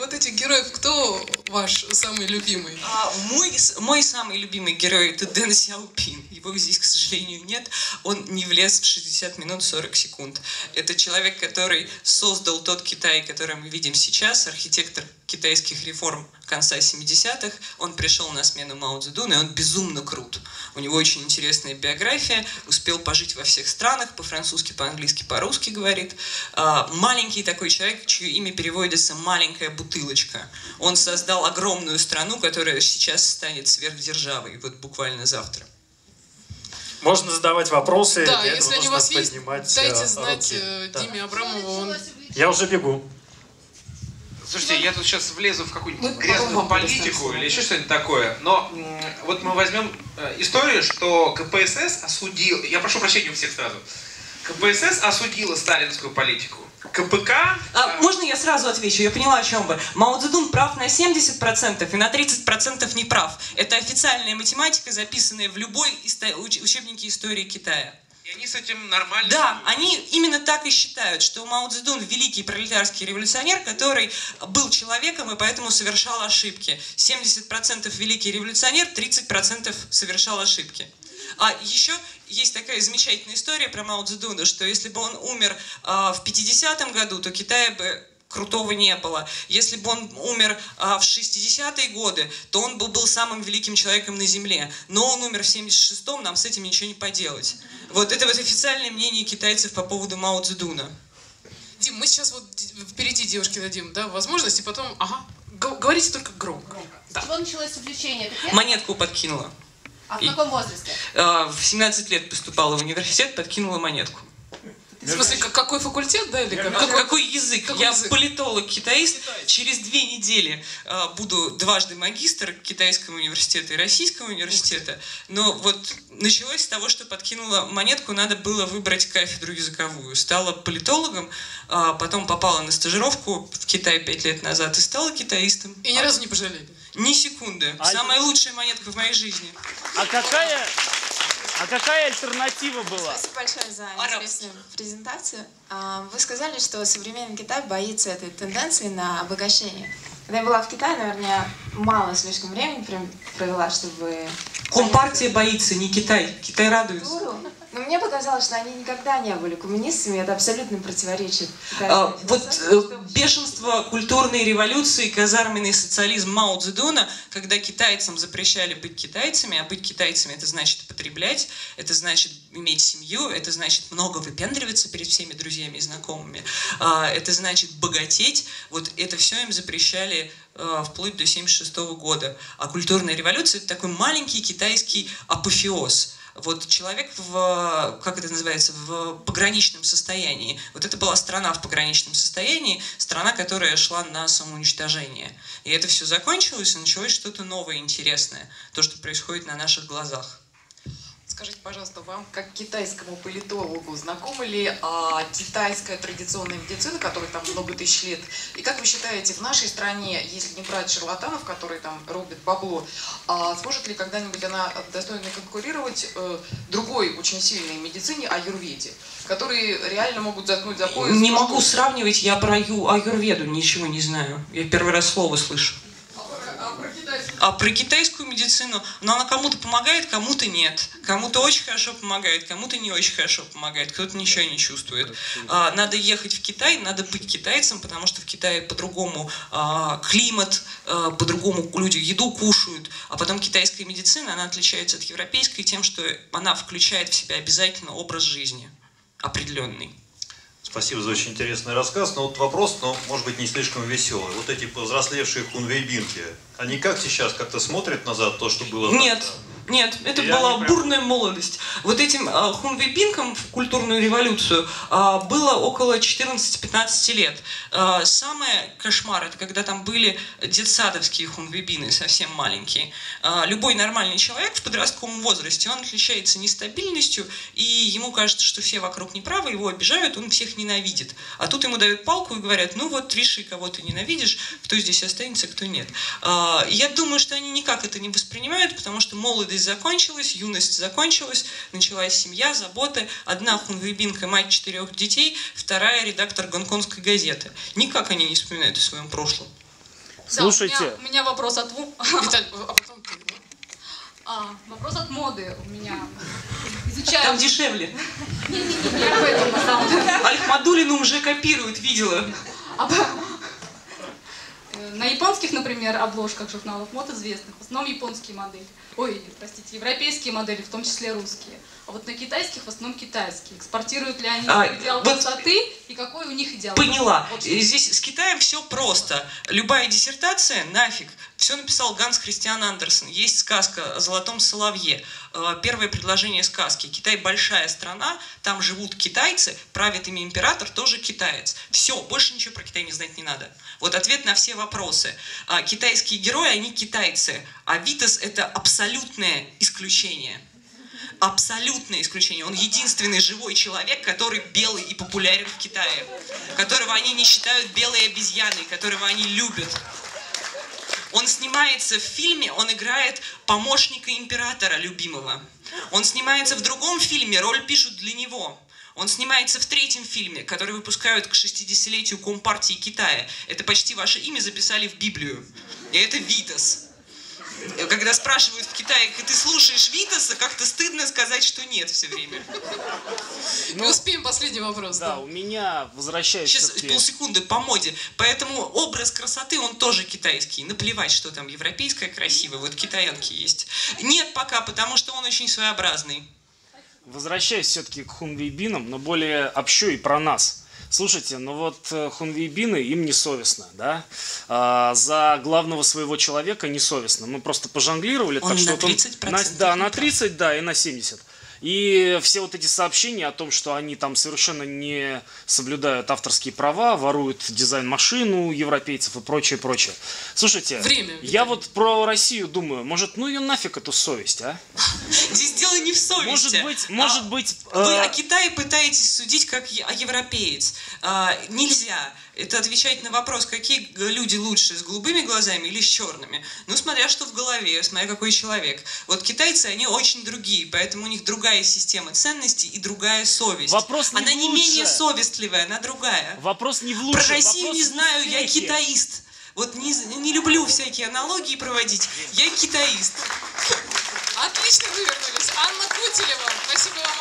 вот этих героев, кто ваш самый любимый? А, мой, мой самый любимый герой это Дэн Сяопин. Его здесь, к сожалению, нет. Он не влез в 60 минут 40 секунд. Это человек, который создал тот Китай, который мы видим сейчас, архитектор китайских реформ конца 70-х. Он пришел на смену Мао Цзэдуна, и он безумно крут. У него очень интересная биография, успел пожить во всех странах, по-французски, по-английски, по-русски говорит. А, маленький такой человек, чье имя переводится «маленькая бутылочка». Он создал огромную страну, которая сейчас станет сверхдержавой, вот буквально завтра. Можно задавать вопросы, да, если они у вас есть, дайте э, знать руки. Э, Диме да. Абрамову. Он... Я уже бегу. Слушайте, я тут сейчас влезу в какую-нибудь грязную политику или еще что-нибудь такое, но вот мы возьмем э, историю, что КПСС осудил, я прошу прощения у всех сразу, КПСС осудила сталинскую политику. КПК... А, можно я сразу отвечу? Я поняла, о чем вы. Мао Цзэдун прав на 70% и на 30% не прав. Это официальная математика, записанная в любой учебнике истории Китая. И они с этим нормально... Да, они именно так и считают, что Мао Цзэдун великий пролетарский революционер, который был человеком и поэтому совершал ошибки. 70% великий революционер, 30% совершал ошибки. А еще есть такая замечательная история про Мао Цзэдуна, что если бы он умер а, в 50-м году, то Китая бы крутого не было. Если бы он умер а, в 60-е годы, то он бы был самым великим человеком на Земле. Но он умер в 76-м, нам с этим ничего не поделать. Вот это вот официальное мнение китайцев по поводу Мао Цзэдуна. Дим, мы сейчас вот впереди девушке дадим да, возможность, и потом, ага, говорите только громко. Да. С чего началось увлечение? Монетку подкинула. А в каком возрасте? А, в 17 лет поступала в университет, подкинула монетку. В смысле, какой факультет, да? Или как? Какой, какой язык? Какой я политолог-китаист. Через две недели э, буду дважды магистр китайского университета и российского университета. Но вот началось с того, что подкинула монетку, надо было выбрать кафедру языковую. Стала политологом, э, потом попала на стажировку в Китай пять лет назад и стала китаистом. И ни разу не пожалели? Ни секунды. А Самая лучшая монетка в моей жизни. А какая... А какая альтернатива была? Спасибо большое за интересную презентацию. А, вы сказали, что современный Китай боится этой тенденции на обогащение. Когда я была в Китае, наверное, мало слишком времени провела, чтобы... Компартия боится, не Китай. Китай радуется. Но мне показалось, что они никогда не были коммунистами, это абсолютно противоречит. А, вот э, бешенство культурной революции, казарменный социализм Мао Цзэдуна, когда китайцам запрещали быть китайцами, а быть китайцами это значит потреблять, это значит иметь семью, это значит много выпендриваться перед всеми друзьями и знакомыми, а, это значит богатеть, вот это все им запрещали а, вплоть до 1976 года. А культурная революция это такой маленький китайский апофеоз – вот человек в, как это называется, в пограничном состоянии. Вот это была страна в пограничном состоянии, страна, которая шла на самоуничтожение. И это все закончилось, и началось что-то новое, интересное, то, что происходит на наших глазах. Скажите, пожалуйста, вам, как китайскому политологу, знакома ли а, китайская традиционная медицина, которая там много тысяч лет? И как вы считаете, в нашей стране, если не брать шарлатанов, которые там рубят бабло, а, сможет ли когда-нибудь она достойно конкурировать э, другой очень сильной медицине, аюрведе, которые реально могут заткнуть за пояс? Не могу сравнивать, я про аюрведу ничего не знаю. Я первый раз слово слышу а про китайскую медицину, но она кому-то помогает, кому-то нет. Кому-то очень хорошо помогает, кому-то не очень хорошо помогает, кто-то ничего не чувствует. А, надо ехать в Китай, надо быть китайцем, потому что в Китае по-другому а, климат, а, по-другому люди еду кушают, а потом китайская медицина, она отличается от европейской тем, что она включает в себя обязательно образ жизни определенный. Спасибо за очень интересный рассказ. Но вот вопрос, но может быть не слишком веселый. Вот эти повзрослевшие хунвейбинки, они как сейчас как-то смотрят назад то, что было? Нет. Тогда? Нет, это Или была бурная прям... молодость. Вот этим э, хунвейбинкам в культурную революцию э, было около 14-15 лет. Э, самое кошмар, это когда там были детсадовские хунвейбины, совсем маленькие. Э, любой нормальный человек в подростковом возрасте, он отличается нестабильностью, и ему кажется, что все вокруг неправы, его обижают, он всех ненавидит. А тут ему дают палку и говорят, ну вот реши, кого ты ненавидишь, кто здесь останется, кто нет. Э, я думаю, что они никак это не воспринимают, потому что молодость молодость закончилась, юность закончилась, началась семья, заботы. Одна хунвейбинка, мать четырех детей, вторая редактор гонконгской газеты. Никак они не вспоминают о своем прошлом. Слушайте. Да, у, меня, у меня вопрос от... Виталь, а потом ты, да? А, вопрос от моды у меня. Изучаю... Там дешевле. Не об этом, на самом деле. Альхмадулину уже копируют, видела. На японских, например, обложках журналов мод известных, в основном японские модели. Ой, простите, европейские модели, в том числе русские. А вот на китайских в основном китайские. Экспортируют ли они А, идеал вот- красоты и какой у них идеал? Поняла. Вот И Здесь с Китаем все просто. Любая диссертация, нафиг. Все написал Ганс Христиан Андерсен. Есть сказка о золотом соловье. Э, Первое предложение сказки. Китай большая страна, там живут китайцы, правит ими император, тоже китаец. Все, больше ничего про Китай не знать не надо. Вот ответ на все вопросы. А, Китайские герои, они китайцы, а Витас это абсолютное исключение. Абсолютное исключение. Он единственный живой человек, который белый и популярен в Китае. Которого они не считают белой обезьяной, которого они любят. Он снимается в фильме, он играет помощника императора любимого. Он снимается в другом фильме, роль пишут для него. Он снимается в третьем фильме, который выпускают к 60-летию Компартии Китая. Это почти ваше имя записали в Библию. И это Витас. Когда спрашивают в Китае, ты слушаешь Витаса, как-то стыдно сказать, что нет все время. Мы успеем последний вопрос. Да, у меня, возвращаясь Сейчас полсекунды по моде. Поэтому образ красоты, он тоже китайский. Наплевать, что там европейское красивое. Вот китаянки есть. Нет пока, потому что он очень своеобразный. Возвращаясь все-таки к хунвейбинам, но более общо и про нас. Слушайте, ну вот э, хунвейбины, им несовестно, да? А, за главного своего человека несовестно. Мы просто пожонглировали. Он так что на он 30% на- Да, на прав. 30, да, и на 70. И все вот эти сообщения о том, что они там совершенно не соблюдают авторские права, воруют дизайн-машину европейцев и прочее, прочее. Слушайте, Время, я вот про Россию думаю, может, ну ее нафиг эту совесть, а? Здесь дело не в совести. Может быть, А может быть... Вы э, о Китае пытаетесь судить как о европеец. А, нельзя. Это отвечать на вопрос, какие люди лучше, с голубыми глазами или с черными. Ну, смотря что в голове, смотря какой человек. Вот китайцы, они очень другие, поэтому у них другая система ценностей и другая совесть. Вопрос не она не менее совестливая, она другая. Вопрос не в Про лучшем, Россию вопрос не знаю, я китаист. Вот не, не люблю всякие аналогии проводить. Я китаист. Отлично вывернулись. Анна Кутелева, спасибо вам